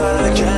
I can't.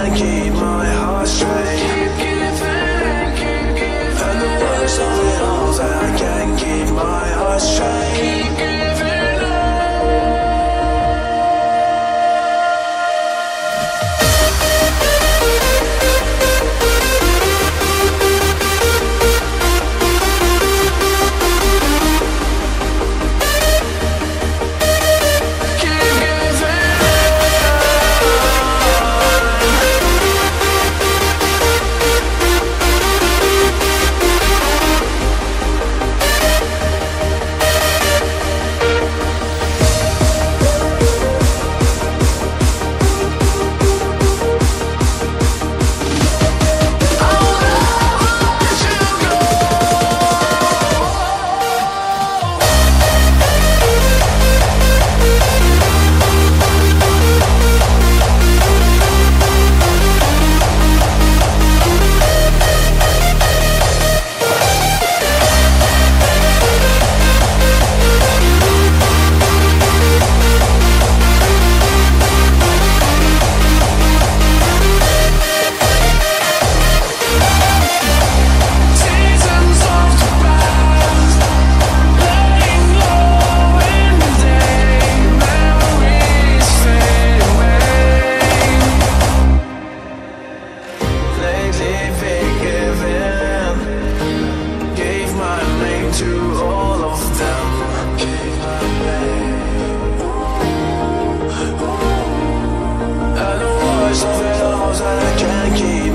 To all of them. My And the of it all I can't keep